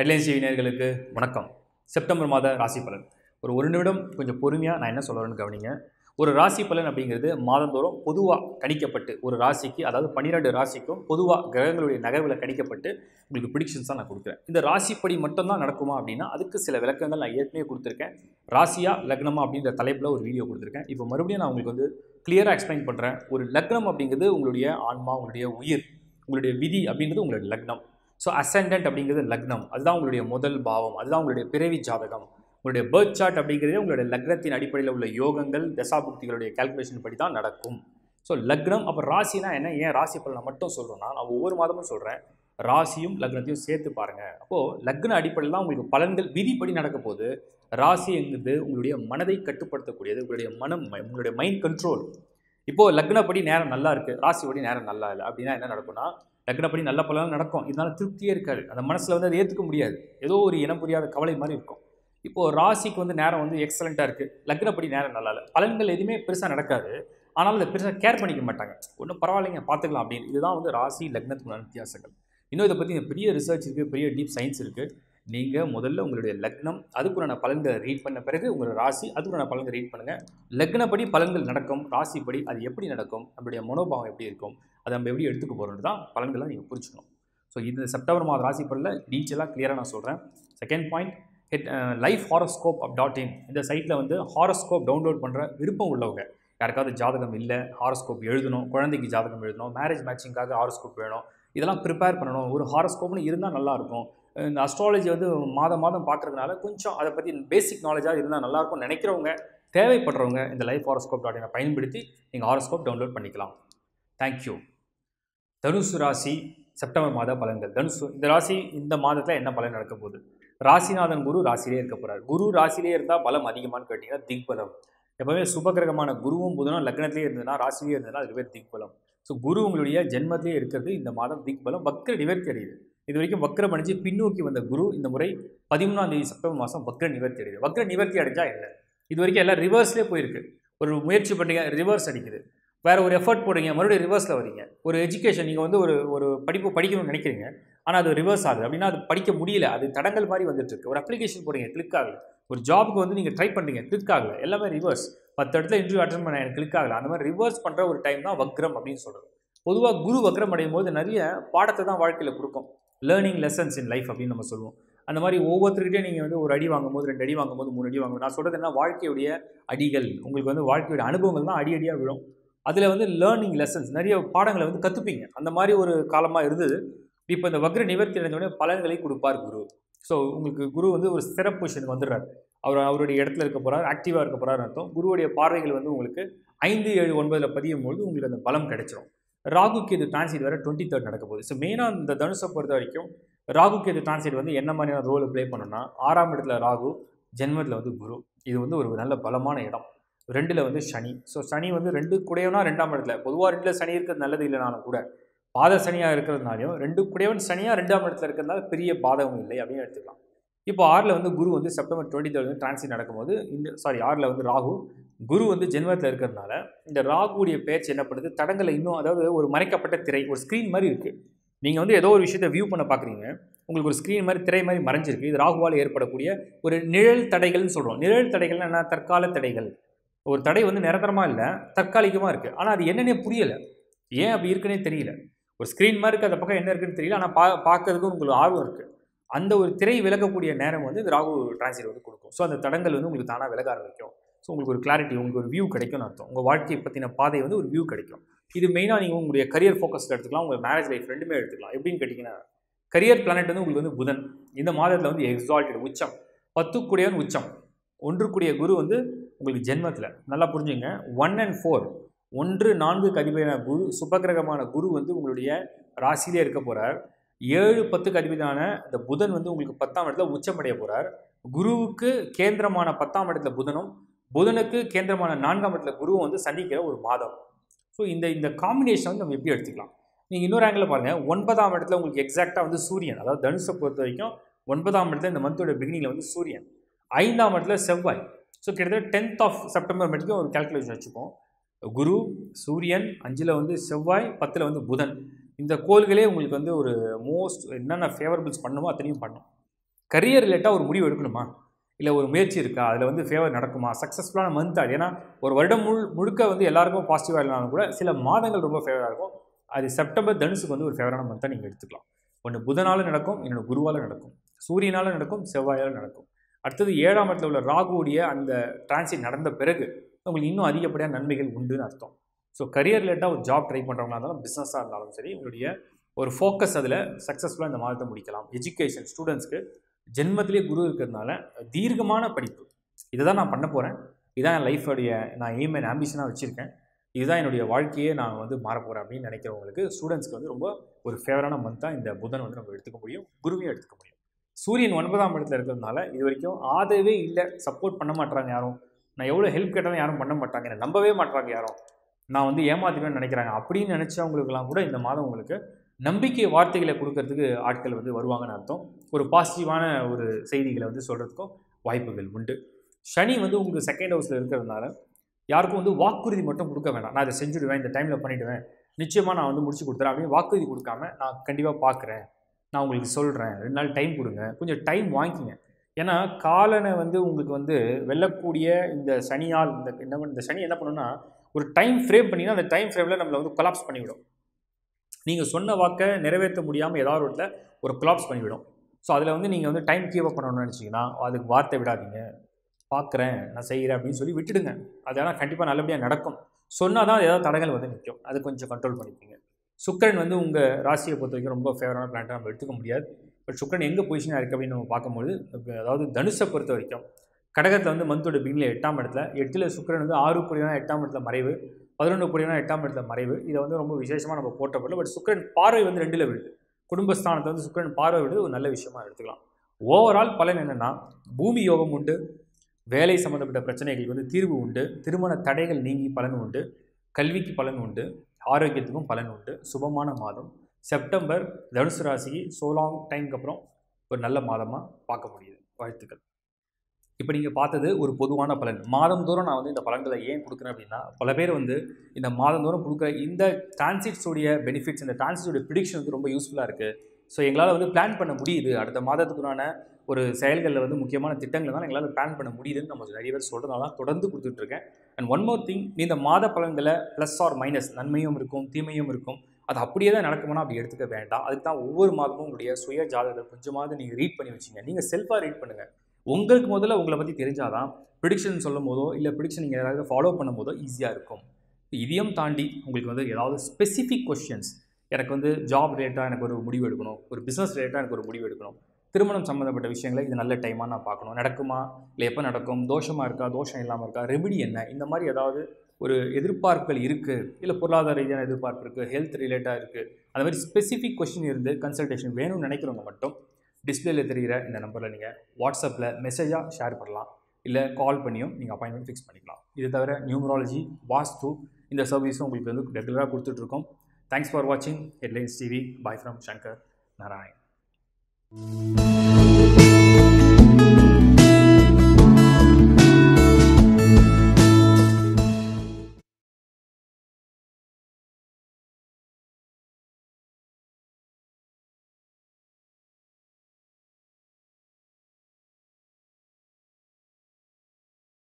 Headlines TV வணக்கம். September மாத ராசி பலன். ஒரு ஒரு நிமிடம் கொஞ்சம் பொறுமையாக நான் என்ன சொல்கிறேன்னு கவனிங்க. ஒரு ராசி பலன் அப்படிங்கிறது மாதந்தோறும் பொதுவாக கணிக்கப்பட்டு ஒரு ராசிக்கு அதாவது பன்னிரெண்டு ராசிக்கும் பொதுவாக கிரகங்களுடைய நகர்வில் கணிக்கப்பட்டு உங்களுக்கு ப்ரிடிக்ஷன்ஸ் தான் நான் கொடுக்குறேன். இந்த ராசிப்படி மட்டும்தான் நடக்குமா அப்படின்னா அதுக்கு சில விளக்கங்கள் நான் ஏற்கனவே கொடுத்துருக்கேன். ராசியா லக்னமா அப்படின்ற தலைப்பில் ஒரு வீடியோ கொடுத்துருக்கேன். இப்போ மறுபடியும் நான் உங்களுக்கு வந்து கிளியராக எக்ஸ்பிளைன் பண்ணுறேன் ஒரு லக்னம் அப்படிங்கிறது உங்களுடைய ஆன்மா உங்களுடைய உயிர் உங்களுடைய விதி அப்படிங்கிறது உங்களுடைய லக்னம். ஸோ அசண்டன்ட் அப்படிங்கிறது லக்னம். அதுதான் உங்களுடைய முதல் பாவம். அதுதான் உங்களுடைய பிறவி ஜாதகம். உங்களுடைய பேர்த் சார்ட் அப்படிங்கிறது உங்களுடைய லக்னத்தின் அடிப்படையில் உள்ள யோகங்கள் தசாபுக்திகளுடைய கால்குலேஷன் படி தான் நடக்கும். ஸோ லக்னம் அப்போ ராசினா என்ன? ஏன் ராசி பலனை மட்டும் சொல்கிறோன்னா நான் ஒவ்வொரு மாதமும் சொல்கிறேன் ராசியும் லக்னத்தையும் சேர்த்து பாருங்கள் அப்போது லக்ன அடிப்படையில் தான் உங்களுக்கு பலன்கள் விதிப்படி நடக்க போது ராசி என்கிறது உங்களுடைய மனதை கட்டுப்படுத்தக்கூடியது உங்களுடைய மனம் உங்களுடைய மைண்ட் கண்ட்ரோல் இப்போது லக்னப்படி நேரம் நல்லா இருக்குது ராசிப்படி நேரம் நல்லா இல்லை. அப்படின்னா என்ன நடக்கும்னா லக்னப்படி நல்ல பலன் நடக்கும். இதனால் திருப்தியே இருக்காது. அந்த மனசில் வந்து அதை ஏற்றுக்க முடியாது. ஏதோ ஒரு இனம் புரியாத கவலை மாதிரி இருக்கும். இப்போது ராசிக்கு வந்து நேரம் வந்து எக்ஸலண்ட்டாக இருக்குது லக்னப்படி நேரம் நல்லா இல்லை. பலன்கள் எதுவுமே பெருசாக நடக்காது. ஆனாலும் அதை பெருசாக கேர் பண்ணிக்க மாட்டாங்க. ஒன்றும் பரவாயில்லைங்க பார்த்துக்கலாம் அப்படின்னு. இதுதான் வந்து ராசி லக்னத்துக்குள்ள வித்தியாசங்கள். இன்னும் இதை பற்றி பெரிய ரிசர்ச் இருக்குது பெரிய டீப் சயின்ஸ் இருக்குது நீங்கள் முதல்ல உங்களுடைய லக்னம் அதுக்குள்ளான பலன்களை ரீட் பண்ண பிறகு உங்களோட ராசி அதுக்குள்ளான பலன்களை ரீட் பண்ணுங்கள் லக்னப்படி பலன்கள் நடக்கும் ராசிப்படி அது எப்படி நடக்கும் நம்மளுடைய மனோபாவம் எப்படி இருக்கும் அதை நம்ம எப்படி எடுத்துக்க போகிறோன்னு தான் பலன்களை நீங்கள் புரிஞ்சுக்கணும். ஸோ இந்த செப்டம்பர் மாத ராசி பலனில் டீட்டெயிலாக கிளியராக நான் சொல்கிறேன் second point head life horoscope app dot in இந்த சைட்டில் வந்து ஹாரோஸ்கோப் டவுன்லோட் பண்ணுற விருப்பம் உள்ளவங்க. யாருக்காவது ஜாதகம் இல்லை ஹாரோஸ்கோப் எழுதணும் குழந்தைக்கு ஜாதகம் எழுதணும் மேரேஜ் மேட்சிங்காக ஹாரோஸ்கோப் வேணும் இதெல்லாம் ப்ரிப்பேர் பண்ணணும். ஒரு ஹாரோஸ்கோப்னு இருந்தால் நல்லாயிருக்கும் இந்த அஸ்ட்ராலஜி வந்து மாதம் மாதம் பார்க்குறதுனால கொஞ்சம் அதை பற்றி பேசிக் நாலேஜாக இருந்தால் நல்லாயிருக்கும் நினைக்கிறவங்க தேவைப்படுறவங்க இந்த லைஃப் ஹாரோஸ்கோப் டாட் இனை பயன்படுத்தி நீங்கள் ஹாரோஸ்கோப் டவுன்லோட் பண்ணிக்கலாம். தேங்க்யூ தனுசு ராசி செப்டம்பர் மாத பலன்கள். தனுசு இந்த ராசி இந்த மாதத்தில் என்ன பலன் நடக்க போகுது? ராசிநாதன் குரு ராசிலே இருக்க போகிறார் குரு ராசிலே இருந்தால் பலம் அதிகமானு கேட்டிங்கன்னா திக்பலம். எப்போவுமே சுபகிரகமான குருவும் புதனும் லக்னத்திலே இருந்ததுன்னா ராசிலே இருந்ததுன்னா அது பேர் திக்பலம். ஸோ குரு உங்களுடைய ஜென்மத்திலே இருக்கிறது இந்த மாதம் திக்பலம். பக்ர நிவர்த்தி அடையுது. இது வரைக்கும் வக்ரம் அடைஞ்சு பின்னோக்கி வந்த குரு இந்த முறை பதிமூணாம் தேதி செப்டம்பர் மாதம் வக்ர நிவர்த்தி அடையுது வக்ர நிவர்த்தி அடைஞ்சா இல்லை இது வரைக்கும் எல்லாம் ரிவர்ஸ்லேயே போயிருக்கு. ஒரு முயற்சி பண்ணுறீங்க ரிவர்ஸ் அடிக்குது. வேறு ஒரு எஃபர்ட் போடுறீங்க மறுபடியும் ரிவர்ஸில் வரீங்க ஒரு எஜுகேஷன் நீங்கள் வந்து ஒரு ஒரு படிப்பு படிக்கணும்னு நினைக்கிறீங்க. ஆனால் அது ரிவர்ஸ் ஆகுது. அப்படின்னா அது படிக்க முடியல. அது தடங்கள் மாதிரி வந்துட்டு இருக்கு. ஒரு அப்ளிகேஷன் போடுறீங்க கிளிக் ஆகல. ஒரு ஜாபுக்கு வந்து நீங்கள் ட்ரை பண்ணுறீங்க கிளிக் ஆகல. எல்லாமே ரிவர்ஸ் பத்து இடத்துல இன்டர்வியூ அட்டன் பண்ண எனக்கு கிளிக் ஆகல. அந்த மாதிரி ரிவர்ஸ் பண்ணுற ஒரு டைம் தான் வக்ரம் அப்படின்னு சொல்கிறது பொதுவாக குரு வக்ரம் அடையும் போது நிறைய பாடத்தை தான் வாழ்க்கையில் கொடுக்கும். லேர்னிங் லெசன்ஸ் இன் லைஃப் அப்படின்னு நம்ம சொல்லுவோம். அந்த மாதிரி ஒவ்வொருத்தருக்கிட்டே நீங்கள் வந்து ஒரு அடி வாங்கும்போது ரெண்டு அடி வாங்கும்போது மூணு அடி வாங்கும்போது நான் சொல்கிறது என்ன வாழ்க்கையுடைய அடிகள் உங்களுக்கு வந்து வாழ்க்கையுடைய அனுபவங்கள் தான் அடி அடியாக விழும். அதில் வந்து லேர்னிங் லெசன்ஸ் நிறைய பாடங்களை வந்து கற்றுப்பீங்க அந்த மாதிரி ஒரு காலமாக இருந்தது. இப்போ இந்த வக்ர நிவர்த்தி அடைஞ்சோடனே பலன்களை கொடுப்பார் குரு. ஸோ உங்களுக்கு குரு வந்து ஒரு சிறப்பு பொசிஷனுக்கு வந்துடுறார். அவர் அவருடைய இடத்துல இருக்க போகிறார் ஆக்டிவாக இருக்க போகிறார் அர்த்தம். குருவுடைய பார்வைகள் வந்து உங்களுக்கு ஐந்து ஏழு ஒன்பதில் பதியும் பொழுது உங்களுக்கு அந்த பலம் கிடைச்சிரும். ராகுக்கு இது டிரான்சிட் வேறு டுவெண்ட்டி தேர்ட் நடக்க போகுது ஸோ மெயினாக இந்த தனுஷை பொறுத்த வரைக்கும் ராகுக்கு இது டிரான்சிட் வந்து என்ன மாதிரியான ரோல் ப்ளே பண்ணணும்னா ஆறாம் இடத்துல ராகு ஜென்மத்தில் வந்து குரு. இது வந்து ஒரு நல்ல பலமான இடம். ரெண்டில் வந்து சனி. ஸோ சனி வந்து ரெண்டு கூடையவனா ரெண்டாம் இடத்துல. பொதுவாக ரெண்டில் சனி இருக்கிறது நல்லது இல்லைனாலும் கூட பாத சனியாக இருக்கிறதுனாலையும் ரெண்டு குடையவன் சனியாக ரெண்டாம் இடத்துல இருக்கிறதுனால பெரிய பாதகம் இல்லை அப்படின்னு எடுத்துக்கலாம். இப்போ ஆறில் வந்து குரு வந்து செப்டம்பர் டுவெண்ட்டி தேர்ட் வந்து டிரான்சிட் நடக்கும்போது இந்த சாரி ஆறில் வந்து ராகு குரு வந்து ஜென்மத்தில் இருக்கிறதுனால இந்த ராகுடைய பேச்சு என்ன பண்ணுது? தடங்களை இன்னும் அதாவது ஒரு மறைக்கப்பட்ட திரை ஒரு ஸ்க்ரீன் மாதிரி இருக்குது நீங்கள் வந்து ஏதோ ஒரு விஷயத்தை வியூ பண்ண பார்க்குறீங்க உங்களுக்கு ஒரு ஸ்க்ரீன் மாதிரி திரை மாதிரி மறைஞ்சிருக்கு. இது ராகுவால் ஏற்படக்கூடிய ஒரு நிழல் தடைகள்னு சொல்கிறோம் நிழல் தடைகள்னா என்ன? தற்கால தடைகள். ஒரு தடை வந்து நிரந்தரமாக இல்லை தற்காலிகமாக இருக்குது ஆனால் அது என்னென்னே புரியலை. ஏன் அப்படி இருக்குன்னே தெரியல. ஒரு ஸ்க்ரீன் மாதிரி இருக்குது அந்த பக்கம் என்ன இருக்குன்னு தெரியல. ஆனால் பா பார்க்கறதுக்கு உங்களுக்கு ஆர்வம் இருக்குது அந்த ஒரு திரை விலகக்கூடிய நேரம் வந்து இந்த ராகு டிரான்சிட் வந்து கொடுக்கும். ஸோ அந்த தடங்கள் வந்து உங்களுக்கு தானாக விலக ஆரம்பிக்கும். ஸோ உங்களுக்கு ஒரு கிளாரிட்டி உங்களுக்கு ஒரு வியூ கிடைக்கும்னு அர்த்தம். உங்கள் வாழ்க்கையை பற்றின பாதை வந்து ஒரு வியூ கிடைக்கும். இது மெயினாக நீங்கள் உங்களுடைய கரியர் ஃபோக்கஸில் எடுத்துக்கலாம். உங்கள் மேரேஜ் லைஃப் ரெண்டுமே எடுத்துக்கலாம். எப்படின்னு கேட்டிங்கன்னா கரியர் பிளானட் வந்து உங்களுக்கு வந்து புதன். இந்த மாதத்தில் வந்து எக்ஸால்டட் உச்சம். பத்துக்குடையவன் உச்சம். ஒன்றுக்குடிய குரு வந்து உங்களுக்கு ஜென்மத்தில். நல்லா புரிஞ்சுங்க. ஒன் அண்ட் ஃபோர் ஒன்று நான்கு கதிபதியான குரு சுபகிரகமான குரு வந்து உங்களுடைய ராசியிலே இருக்க போகிறார் ஏழு பத்து கதிபதியான இந்த புதன் வந்து உங்களுக்கு பத்தாம் இடத்துல உச்சமடைய போகிறார் குருவுக்கு கேந்திரமான பத்தாம் இடத்துல புதனும் புதனுக்கு கேந்திரமான நான்காம் இடத்துல குருவும் வந்து சந்திக்கிற ஒரு மாதம். ஸோ இந்த இந்த காம்பினேஷன் வந்து நம்ம எப்படி எடுத்துக்கலாம்? நீங்கள் இன்னொரு ஆங்கிளில் பாருங்கள் ஒன்பதாம் இடத்துல உங்களுக்கு எக்ஸாக்டாக வந்து சூரியன் அதாவது தனுஷை பொறுத்த வரைக்கும் ஒன்பதாம் இடத்துல இந்த மந்தோட பிகினிங்கில் வந்து சூரியன். ஐந்தாம் இடத்துல செவ்வாய். ஸோ கிட்டத்தட்ட டென்த் ஆஃப் செப்டம்பர் மட்டும் ஒரு கேல்குலேஷன் வச்சுப்போம். குரு சூரியன் அஞ்சில் வந்து செவ்வாய் பத்தில் வந்து புதன். இந்த கோள்களே உங்களுக்கு வந்து ஒரு மோஸ்ட் என்னென்ன ஃபேவரபிள்ஸ் பண்ணுமோ அத்தனையும் பண்ணும். கரியர் ரிலேட்டாக ஒரு முடிவு எடுக்கணுமா? இல்லை ஒரு முயற்சி இருக்கா? அதில் வந்து ஃபேவர் நடக்குமா? சக்ஸஸ்ஃபுல்லான மந்த் அது ஏன்னா ஒரு வருடம் முழு முழுக்க வந்து எல்லாருக்கும் பாசிட்டிவாக இல்லைனாலும் கூட சில மாதங்கள் ரொம்ப ஃபேவராக இருக்கும். அது செப்டம்பர் தனுசுக்கு வந்து ஒரு ஃபேவரான மந்த்தாக நீங்கள் எடுத்துக்கலாம். ஒன்று புதனால் நடக்கும் இன்னொன்று குருவால் நடக்கும். சூரியனால் நடக்கும் செவ்வாயால் நடக்கும். அடுத்தது ஏழாம் இடத்துல உள்ள ராகுவுடைய அந்த டிரான்சிட் நடந்த பிறகு உங்களுக்கு இன்னும் அதிகப்படியான நன்மைகள் உண்டுன்னு அர்த்தம். ஸோ கரியர் ரிலேட்டாக ஒரு ஜாப் ட்ரை பண்ணுறவங்களா இருந்தாலும் பிஸ்னஸாக இருந்தாலும் சரி உங்களுடைய ஒரு ஃபோக்கஸ் அதில் சக்ஸஸ்ஃபுல்லாக இந்த மாதத்தை முடிக்கலாம். எஜுகேஷன் ஸ்டூடெண்ட்ஸ்க்கு ஜென்மத்திலே குரு இருக்கிறதுனால தீர்க்கமான படிப்பு. இதை தான் நான் பண்ண போகிறேன் இதுதான் என் லைஃபோடைய நான் எய்ம் அண்ட் ஆம்பிஷனாக வச்சுருக்கேன். இதுதான் என்னுடைய வாழ்க்கையே நான் வந்து மாற போகிறேன் அப்படின்னு நினைக்கிறவங்களுக்கு ஸ்டூடெண்ட்ஸ்க்கு வந்து ரொம்ப ஒரு ஃபேவரான மந்த்தாக இந்த புதன் வந்து நம்ம எடுத்துக்க முடியும் குருவையும் எடுத்துக்க முடியும். சூரியன் ஒன்பதாம் இடத்துல இருக்கிறதுனால இது வரைக்கும் ஆதரவே இல்லை சப்போர்ட் பண்ண மாட்டாங்க யாரும். நான் எவ்வளோ ஹெல்ப் கேட்டாலும் யாரும் பண்ண மாட்டாங்க என்னை நம்பவே மாட்டாங்க யாரும். நான் வந்து ஏமாத்திவேன்னு நினைக்கிறாங்க. அப்படின்னு நினச்சவங்களுக்கெல்லாம் கூட இந்த மாதம் உங்களுக்கு நம்பிக்கை வார்த்தைகளை கொடுக்கறதுக்கு ஆட்கள் வந்து வருவாங்கன்னு அர்த்தம். ஒரு பாசிட்டிவான ஒரு செய்திகளை வந்து சொல்கிறதுக்கும் வாய்ப்புகள் உண்டு. சனி வந்து உங்களுக்கு செகண்ட் ஹவுஸில் இருக்கிறதுனால யாருக்கும் வந்து வாக்குறுதி மட்டும் கொடுக்க வேண்டாம் நான் இதை செஞ்சுடுவேன் இந்த டைமில் பண்ணிவிடுவேன் நிச்சயமாக நான் வந்து முடிச்சு கொடுத்துறேன். அப்படின்னு வாக்குறுதி கொடுக்காம நான் கண்டிப்பாக பார்க்குறேன் நான் உங்களுக்கு சொல்கிறேன் ரெண்டு நாள் டைம் கொடுங்க. கொஞ்சம் டைம் வாங்கிக்கிங்க ஏன்னா காலனை வந்து உங்களுக்கு வந்து வெல்லக்கூடிய இந்த சனியால் இந்த என்ன இந்த சனி என்ன பண்ணுன்னா ஒரு டைம் ஃப்ரேம் பண்ணினா அந்த டைம் ஃப்ரேமில் நம்மளை வந்து கொலாப்ஸ் பண்ணிவிடும். நீங்கள் சொன்ன வாக்கை நிறைவேற்ற முடியாமல் ஏதாவது ஒரு இடத்துல ஒரு கொலாப்ஸ் பண்ணிவிடும். ஸோ அதில் வந்து நீங்கள் வந்து டைம் கீவ் அப் பண்ணணும்னு நினச்சிங்கன்னா அதுக்கு வார்த்தை விடாதீங்க. பார்க்குறேன் நான் செய்கிறேன் அப்படின்னு சொல்லி விட்டுடுங்க. அது கண்டிப்பாக நல்லபடியாக நடக்கும். சொன்னால் தான் ஏதாவது தடங்கள் வந்து நிற்கும் அது கொஞ்சம் கண்ட்ரோல் பண்ணிப்பீங்க. சுக்கரன் வந்து உங்கள் ராசியை பொறுத்த வரைக்கும் ரொம்ப ஃபேவரான பிளான்ட்டாக நம்ம எடுத்துக்க முடியாது. பட் சுக்கரன் எங்கே பொசிஷனாக இருக்குது அப்படின்னு நம்ம பார்க்கும்போது அதாவது தனுஷை பொறுத்த வரைக்கும் கடகத்தில் வந்து மந்தோட பிகினில் எட்டாம் இடத்துல எட்டில் சுக்கரன் வந்து ஆறு புரியனா எட்டாம் இடத்துல மறைவு. பதினொன்று புரியனா எட்டாம் இடத்துல மறைவு. இதை வந்து ரொம்ப விசேஷமாக நம்ம போட்டப்படல பட் சுக்கரன் பார்வை வந்து ரெண்டில் விழுது. குடும்பஸ்தானத்தை வந்து சுக்கரன் பார்வை விழுது. ஒரு நல்ல விஷயமா எடுத்துக்கலாம். ஓவரால் பலன் என்னென்னா பூமி யோகம் உண்டு. வேலை சம்மந்தப்பட்ட பிரச்சனைகளுக்கு வந்து தீர்வு உண்டு. திருமண தடைகள் நீங்கி பலன் உண்டு. கல்விக்கு பலன் உண்டு. ஆரோக்கியத்துக்கும் பலன் உண்டு. சுபமான மாதம். செப்டம்பர் தனுசு ராசிக்கு சோலாங் டைமுக்கு அப்புறம் ஒரு நல்ல மாதமாக பார்க்க முடியுது. வாழ்த்துக்கள். இப்போ நீங்கள் பார்த்தது ஒரு பொதுவான பலன். மாதந்தோறும் நான் வந்து இந்த பலன்களை ஏன் கொடுக்குறேன் அப்படின்னா பல பேர் வந்து இந்த மாதந்தோறும் கொடுக்குற இந்த டிரான்சிட்ஸுடைய பெனிஃபிட்ஸ் இந்த டிரான்சிட்ஸுடைய ப்ரிடிக்ஷன் வந்து ரொம்ப யூஸ்ஃபுல்லாக இருக்குது ஸோ எங்களால் வந்து பிளான் பண்ண முடியுது. அடுத்த மாதத்துக்குண்டான ஒரு செயல்களில் வந்து முக்கியமான திட்டங்களை தான் எங்களால் பிளான் பண்ண முடியுதுன்னு நம்ம நிறைய பேர் சொல்கிறதுனால தான் தொடர்ந்து கொடுத்துட்ருக்கேன். அண்ட் ஒன் மோர் திங் இந்த மாத பலன்களை ப்ளஸ் ஆர் மைனஸ் நன்மையும் இருக்கும் தீமையும் இருக்கும். அது அப்படியே தான் நடக்குமானா அப்படி எடுத்துக்க வேண்டாம். அதுக்கு தான் ஒவ்வொரு மாதமும் உங்களுடைய சுய ஜாதகத்தை கொஞ்சமாவது நீங்கள் ரீட் பண்ணி வச்சிங்க. நீங்கள் செல்ஃபாக ரீட் பண்ணுங்கள் உங்களுக்கு முதல்ல உங்களை பற்றி தெரிஞ்சாதான் ப்ரிடிக்ஷன் சொல்லும் போதோ இல்லை ப்ரிடிக்ஷன் நீங்கள் யாராவது ஃபாலோ பண்ணும் போதோ ஈஸியாக இருக்கும். இதையும் தாண்டி உங்களுக்கு வந்து ஏதாவது ஸ்பெசிஃபிக் கொஷின்ஸ் எனக்கு வந்து ஜாப் ரிலேட்டாக எனக்கு ஒரு முடிவு எடுக்கணும். ஒரு பிஸ்னஸ் ரிலேட்டாக எனக்கு ஒரு முடிவு எடுக்கணும். திருமணம் சம்மந்தப்பட்ட விஷயங்களை இது நல்ல டைமாக நான் பார்க்கணும். நடக்குமா? இல்லை எப்போ நடக்கும்? தோஷமாக இருக்கா? தோஷம் இல்லாமல் இருக்கா? ரெமிடி என்ன? இந்த மாதிரி ஏதாவது ஒரு எதிர்பார்ப்புகள் இருக்குது இல்லை பொருளாதார ரீதியான எதிர்பார்ப்பு இருக்குது ஹெல்த் ரிலேட்டாக இருக்குது அந்த மாதிரி ஸ்பெசிஃபிக் கொஷின் இருந்து கன்சல்டேஷன் வேணும்னு நினைக்கிறவங்க மட்டும் டிஸ்பிளேல தெரிகிற இந்த நம்பரில் நீங்கள் வாட்ஸ்அப்பில் மெசேஜாக ஷேர் பண்ணலாம். இல்லை கால் பண்ணியும் நீங்கள் அப்பாயின்மெண்ட் ஃபிக்ஸ் பண்ணிக்கலாம். இது தவிர நியூமராலஜி வாஸ்து இந்த சர்வீஸும் உங்களுக்கு வந்து ரெகுலராக கொடுத்துட்ருக்கோம். தேங்க்ஸ் ஃபார் வாட்சிங் headlines TV bye from Shankar Narayan